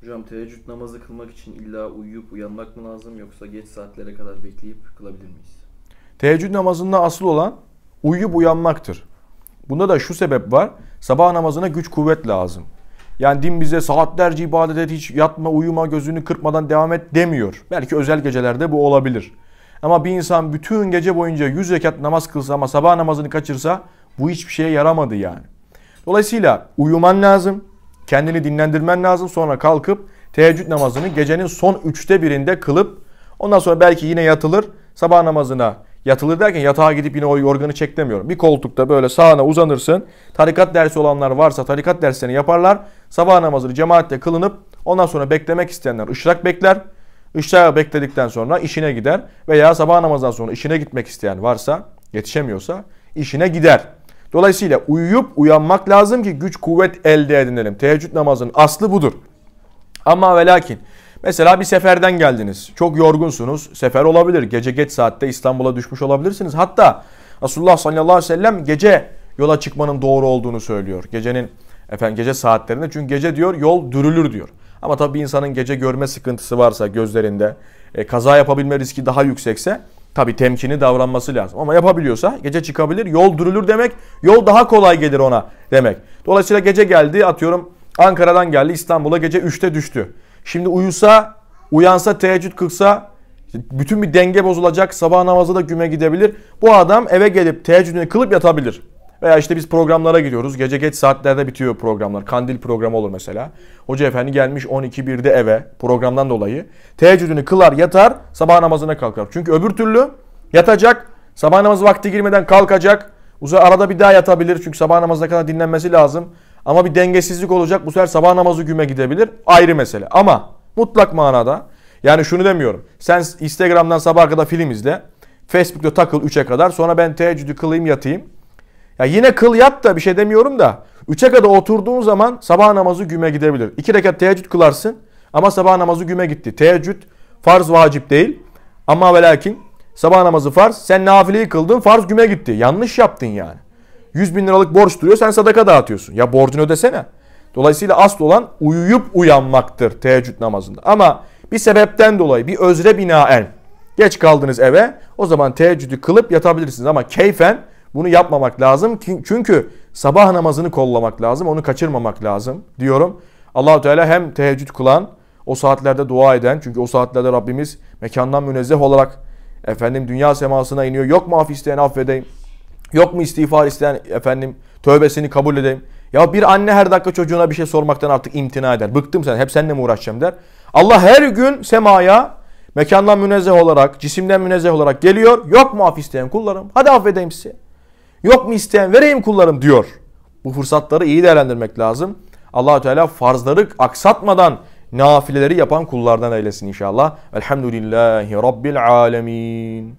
Hocam teheccüd namazı kılmak için illa uyuyup uyanmak mı lazım yoksa geç saatlere kadar bekleyip kılabilir miyiz? Teheccüd namazında asıl olan uyuyup uyanmaktır. Bunda da şu sebep var. Sabah namazına güç kuvvet lazım. Yani din bize saatlerce ibadet et, hiç yatma, uyuma, gözünü kırpmadan devam et demiyor. Belki özel gecelerde bu olabilir. Ama bir insan bütün gece boyunca 100 rekat namaz kılsa ama sabah namazını kaçırsa bu hiçbir şeye yaramadı yani. Dolayısıyla uyuman lazım, kendini dinlendirmen lazım. Sonra kalkıp teheccüd namazını gecenin son üçte birinde kılıp ondan sonra belki yine yatılır. Sabah namazına yatılır derken yatağa gidip yine o yorganı çek demiyorum. Bir koltukta böyle sağına uzanırsın. Tarikat dersi olanlar varsa tarikat derslerini yaparlar. Sabah namazını cemaatle kılınıp ondan sonra beklemek isteyenler ışrak bekler. Işrağı bekledikten sonra işine gider veya sabah namazdan sonra işine gitmek isteyen varsa yetişemiyorsa işine gider. Dolayısıyla uyuyup uyanmak lazım ki güç kuvvet elde edinelim. Teheccüd namazının aslı budur. Ama ve lakin mesela bir seferden geldiniz. Çok yorgunsunuz. Sefer olabilir. Gece geç saatte İstanbul'a düşmüş olabilirsiniz. Hatta Resulullah sallallahu aleyhi ve sellem gece yola çıkmanın doğru olduğunu söylüyor. Gecenin efendim gece saatlerinde. Çünkü gece diyor yol dürülür diyor. Ama tabii insanın gece görme sıkıntısı varsa gözlerinde e, kaza yapabilme riski daha yüksekse tabii temkini davranması lazım. Ama yapabiliyorsa gece çıkabilir. Yol dürülür demek. Yol daha kolay gelir ona demek. Dolayısıyla gece geldi atıyorum Ankara'dan geldi İstanbul'a gece 3'te düştü. Şimdi uyusa, uyansa, teheccüd kılsa bütün bir denge bozulacak. Sabah namazı da güme gidebilir. Bu adam eve gelip teheccüdünü kılıp yatabilir. Veya işte biz programlara gidiyoruz. Gece geç saatlerde bitiyor programlar. Kandil programı olur mesela. Hoca efendi gelmiş 12-1'de eve programdan dolayı. Teheccüdünü kılar yatar sabah namazına kalkar. Çünkü öbür türlü yatacak. Sabah namazı vakti girmeden kalkacak. Uzay arada bir daha yatabilir. Çünkü sabah namazına kadar dinlenmesi lazım. Ama bir dengesizlik olacak. Bu sefer sabah namazı güme gidebilir. Ayrı mesele. Ama mutlak manada yani şunu demiyorum. Sen Instagram'dan sabaha kadar film izle. Facebook'ta takıl 3'e kadar. Sonra ben teheccüdü kılayım yatayım. Ya yine kıl yat da bir şey demiyorum da 3'e kadar oturduğun zaman sabah namazı güme gidebilir. 2 rekat teheccüd kılarsın ama sabah namazı güme gitti. Teheccüd farz vacip değil ama ve lakin sabah namazı farz. Sen nafileyi kıldın farz güme gitti. Yanlış yaptın yani. 100 bin liralık borç duruyor sen sadaka dağıtıyorsun. Ya borcunu ödesene. Dolayısıyla asıl olan uyuyup uyanmaktır teheccüd namazında. Ama bir sebepten dolayı bir özre binaen geç kaldınız eve o zaman teheccüdü kılıp yatabilirsiniz. Ama keyfen bunu yapmamak lazım. Çünkü sabah namazını kollamak lazım. Onu kaçırmamak lazım diyorum. Allahu Teala hem teheccüd kılan, o saatlerde dua eden çünkü o saatlerde Rabbimiz mekandan münezzeh olarak efendim dünya semasına iniyor. Yok mu af isteyen affedeyim? Yok mu istiğfar isteyen efendim tövbesini kabul edeyim? Ya bir anne her dakika çocuğuna bir şey sormaktan artık imtina eder. Bıktım sen hep seninle mi uğraşacağım der. Allah her gün semaya mekandan münezzeh olarak, cisimden münezzeh olarak geliyor. Yok mu af isteyen kullarım? Hadi affedeyim size. Yok mu isteyen vereyim kullarım diyor. Bu fırsatları iyi değerlendirmek lazım. allah Teala farzları aksatmadan nafileleri yapan kullardan eylesin inşallah. Elhamdülillahi Rabbil alemin.